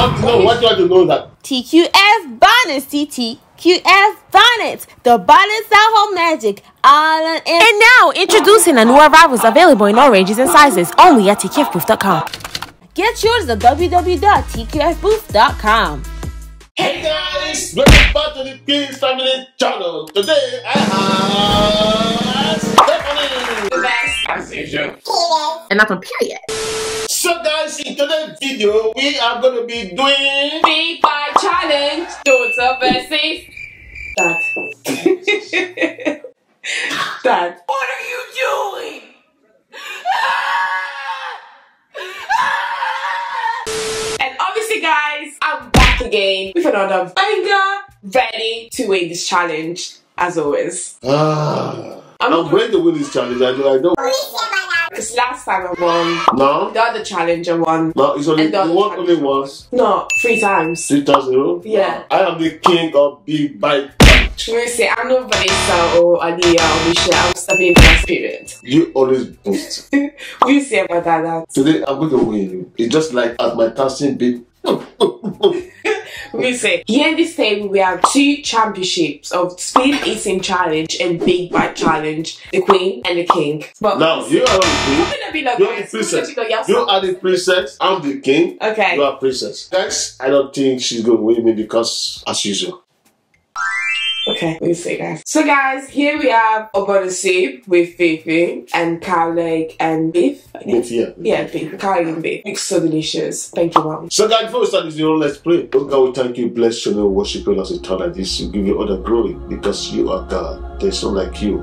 What, no, what you want to know that? TQF Bonnets, TTQF Bonnets, the Bonnets at Home Magic, all in. And now, introducing a new arrivals available in all ranges and sizes, only at TQFBooth.com. Get yours at www.tqfbooth.com. Hey guys, welcome back to the Kings Family channel. Today I have Stephanie. The best, as usual. And not on period. So guys, in today's video, we are going to be doing Big Bite Challenge. Daughter versus Dad. Dad. What are you doing? and obviously, guys, I'm back again with another banger, ready to win this challenge, as always. Ah, I'm I'm ready to win this challenge. I know. I know. Because last time I won, No, the other challenge I won. no, it's only you won only once. No, three times. Three thousand euro. Yeah. I am the king of big bite. You say I'm not Vanessa or Aliyah or Michelle. I'm into my spirit. You always boost. We'll see about that. Today I'm going to win. It's just like at my dancing big. See. Here in this table, we have two championships of speed eating challenge and big bite challenge. The queen and the king. But Now you are the queen. gonna be the You are the guys? Gonna princess. be the yes? You are the princess. I'm the king. Okay. You are princess. Guys, I don't think she's gonna win me because, as usual, Okay, we'll see, guys. So, guys, here we have soup with fufu and cow leg and beef. Beef, yeah. Yeah, beef. Cow leg and beef. It's so delicious. Thank you, mom. So, guys, before we start this video, let's pray. Oh God, we thank you, bless your name, worship you as a like this. We give you all the glory because you are God. There's none like you.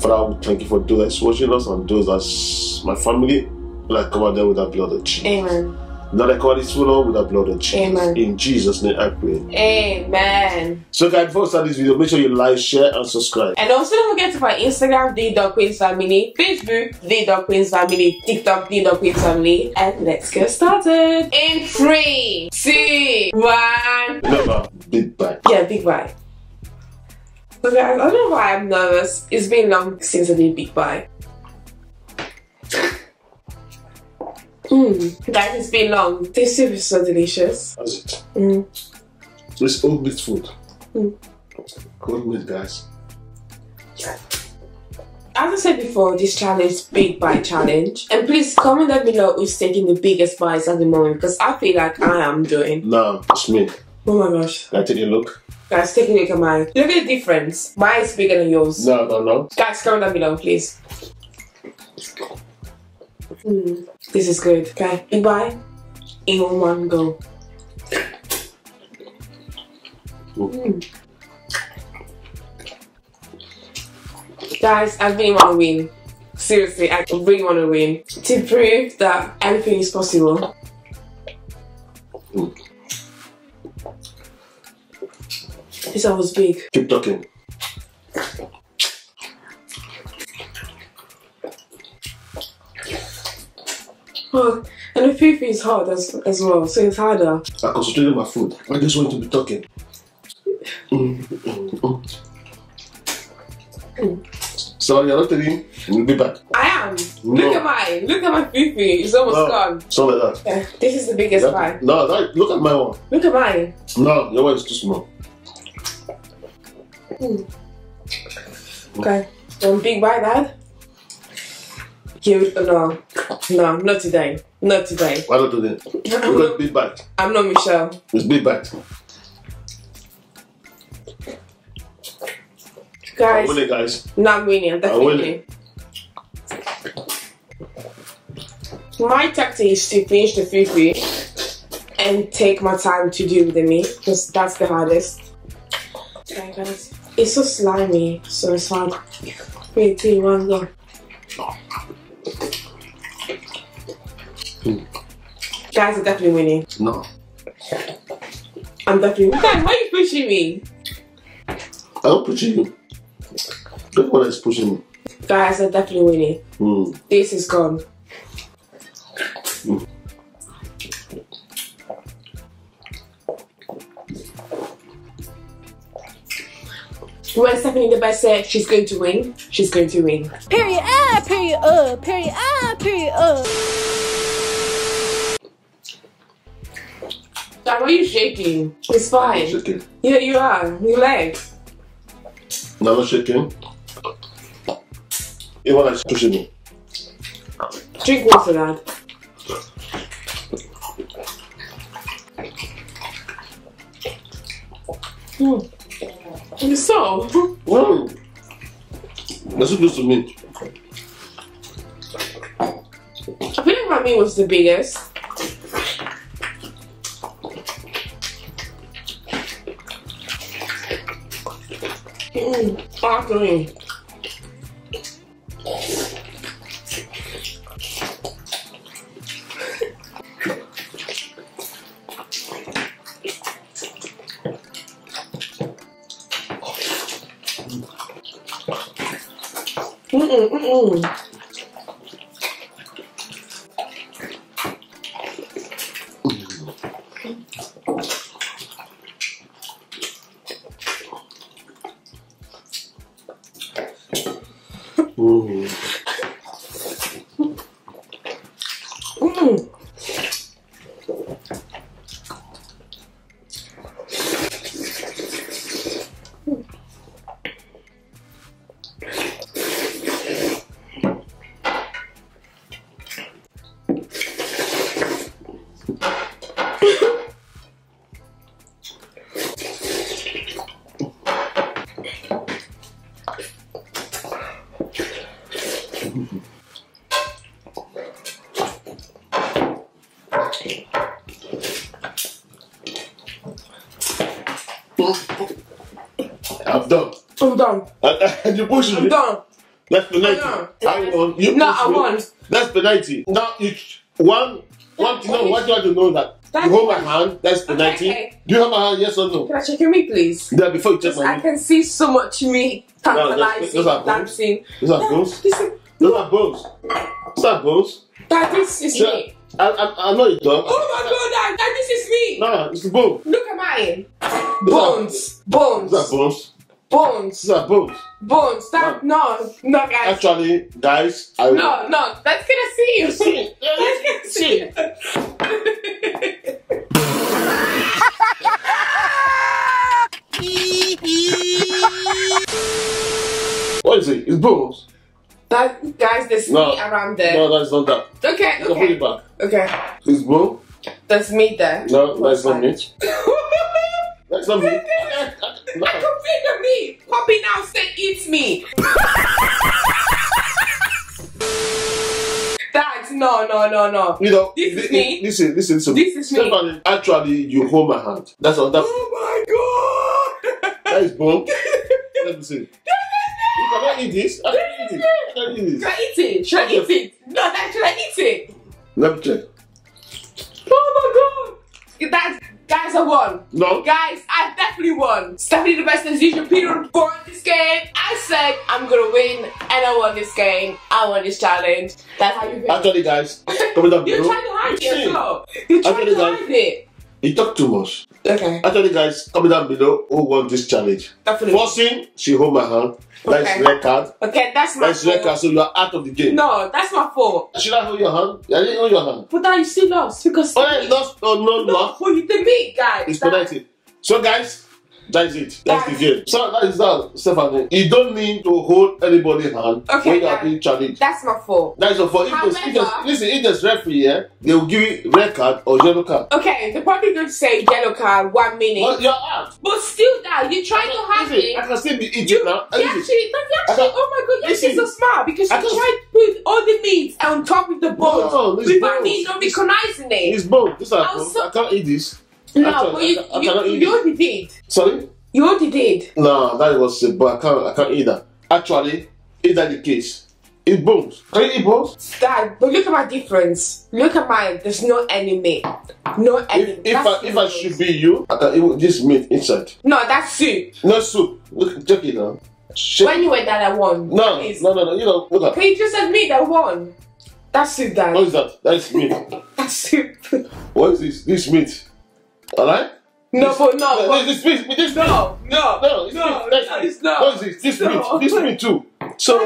Father, we thank you for those that's watching us and those that's my family. Like cover them with the blood of Jesus. Amen. Not cover this full with the blood of Jesus. Amen. In Jesus' name, I pray. Amen. So, guys, before we start this video, make sure you like, share, and subscribe. And also don't forget to find Instagram, The Dot Queens Family, Facebook, The Dot Queens Family, TikTok, The Dot Queens Family, and let's get started. In three, two, one. Remember, big bite. Yeah, big bye. So guys, I don't know why I'm nervous. It's been long since I did big bye. Mmm, guys, it's been long. This soup is so delicious. That's it. Mm. It's old meat food. Mm. Good meat, guys. As I said before, this challenge is big bite challenge. And please comment down below who's taking the biggest bites at the moment because I feel like I am doing. No, it's me. Oh my gosh. Can I take a look? Guys, take a look at mine. Look at the difference. Mine is bigger than yours. No, no, no. Guys, comment down below, please. Mm, this is good. Okay, bite in one go. Mm. Guys, I really want to win. Seriously, I really want to win. To prove that anything is possible. Mm. This one was big. Keep talking. Oh, and the fufu is hard as, as well, so it's harder. I concentrate on my food. I just want to be talking. Mm, mm, mm. So you're not telling We'll be back. I am. No. Look at mine. Look at my fufu. It's almost No, gone. not like that. Yeah, this is the biggest pie. no, that, look at my one. Look at mine. No, your one is too small. Okay. One big bite, Dad. Here No. No, not today. Not today. Why not today? Because big bite. I'm not Michelle. It's big bite. Guys, Winning, guys. not winning. I'm I'm definitely winning. winning. My tactic is to finish the fufu and take my time to do the meat because that's the hardest. Okay, guys. It's so slimy, so it's hard. Three, two, one, go. Guys are definitely winning. No. I'm definitely. Guys, why are you pushing me? I'm pushing you. Look what is pushing me. Guys are definitely winning. Hmm. This is gone. When Stephanie the best said she's going to win, she's going to win. Period ah, period uh, period ah, period uh. Why are you shaking? It's fine. Shaking. Yeah, you are. Your leg. No, I'm not shaking. You want to pushing me? Drink water, Dad. Mm. So, Wow. That's so close to me. I feel like mommy was the biggest. Mmm, awesome. Mm-mm, mm-mm. Mmm. Mm. I'm done. I'm done. And you push I'm me. done. That's penalty. I I won. You No, I me. won. That's penalty. Now you one one know Okay. what you have to know that That- you hold my hand. That's penalty. okay. Do you hold my hand? Yes or no? Can I check your meat, please? Yeah, before you check my I can see so much meat No, those- tantalizing, those dancing. Those are bones. Is, Those are bones. Those are bones. Dad, this is Sure. meat. I, I, I know you dog. Oh my god, Dad, Dad, this is meat. No, it's the bone. Look at mine. Are- Bones. Bones. These are bones. Bones. These are bones. Bones. That, no. No, guys. Actually, guys, I will. No, no. Let's get a see you. See, Let's get a see. What is it? It's bones. That, guys, there's No. meat around there. No, that's not that. Okay, can put okay. it back. Okay. It's bone. There's meat there. No, that's not meat. I That's not meat. No. can feel the meat. Poppy now said eat me. Dad, no, no, no, no. You know, This is me. Listen, listen, listen. This is me. Actually, you hold my hand. That's all. That, Oh my god! that is bone. Let me see. You cannot eat this. I can't eat it. I can't eat Should this. I eat it? Should I eat it? No, Dad, should I eat it? Let me check. Oh my god! That, guys, I won. No. Guys, I definitely won. Stephanie the best as usual. Peter won this game. I said I'm gonna win, and I won this game. I won this challenge. That's how you feel. Actually, guys, comment down You're trying to hide it See, as well. You're trying Actually, to guys- hide it. You talk too much. Okay. Actually, guys, comment down below who won this challenge. Definitely. Forcing, she hold my hand. That's Okay. red card. Okay, that's my That's red card, so you are out of the game. No, that's my fault. Should I hold your hand? I didn't hold your hand. But now you still lost because Oh, I lost or no, no, lost. for you the meat, guys. It's penalty. So, guys, that is it. That's the game. So, that is that, Stephanie. You don't need to hold anybody's hand Okay, when you are being challenged. That's my fault. That is all for if there's, if there's, listen, if there's referee here, they will give you red card or yellow card. Okay, they're probably going to say yellow card one minute. But you're out. But still, that you try to hide Listen, it. I can still be eating You, now. you actually, that you actually, can- oh my god, you're listen. so smart because you tried to put all the meat on top of the bones No, it's without bones. me not recognizing it. It's bone. These are I'm bone. so- I can't eat this. No, but you, I, I you, cannot you already did. Sorry? You already did. No, that was a but I can't I can't eat that. Actually, is that the case? It's bones. Can you eat bones? Dad, but look at my difference. Look at mine. There's no any meat. No any. If, if I if I should be you, I can eat this meat inside. No, that's soup. No soup. Look, check it now. Shake. When you were that, I won. No, Please. no, no, no. You know, look at. Can you just admit I won? That's soup, Dad. What is that? That is meat. That's soup. What is this? This meat. Alright? no, but no, but this meat. This meat. no, no, No, it's no, no, it's not. What is this? This No. meat. This meat too. So,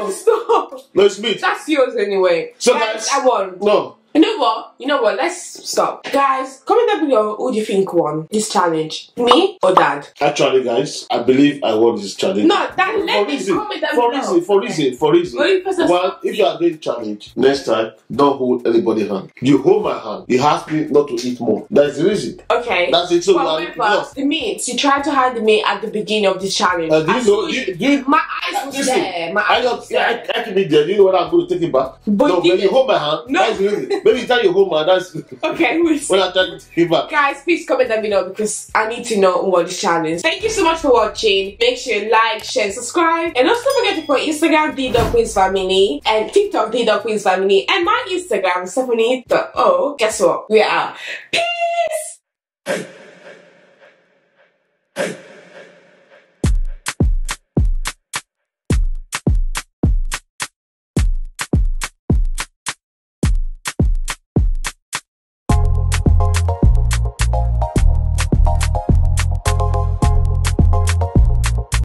no, it's meat. That's yours anyway. So, guys, guys- I won. No. You know what? You know what? Let's stop. Guys, comment down below who do you think won this challenge? Me or dad? Actually, guys, I believe I won this challenge. No, dad, for let me reason, comment down for below. reason, for reason, for reason. Only person Well, if you are doing challenge next time, don't hold anybody's hand. You hold my hand. You ask me not to eat more. That's the reason. Okay. That's it. So we are- However, yes. the meat, you tried to hide the meat at the beginning of the challenge. Uh, I you know? You- you, my eyes was listen, there. My I eyes was just yeah, there. I, I can be there. Do you know what I'm going to take it back? But no, you when you hold my hand, No. that's the reason. Maybe tell you hand. That's Okay, we'll see. when I try to it back. Guys, please comment down below because I need to know what this challenge. Thank you so much for watching. Make sure you like, share, subscribe, and also don't forget to follow Instagram Dot Queens Family and TikTok Dot Queens Family and my Instagram Stephanie. Oh, guess what? We are. Peace.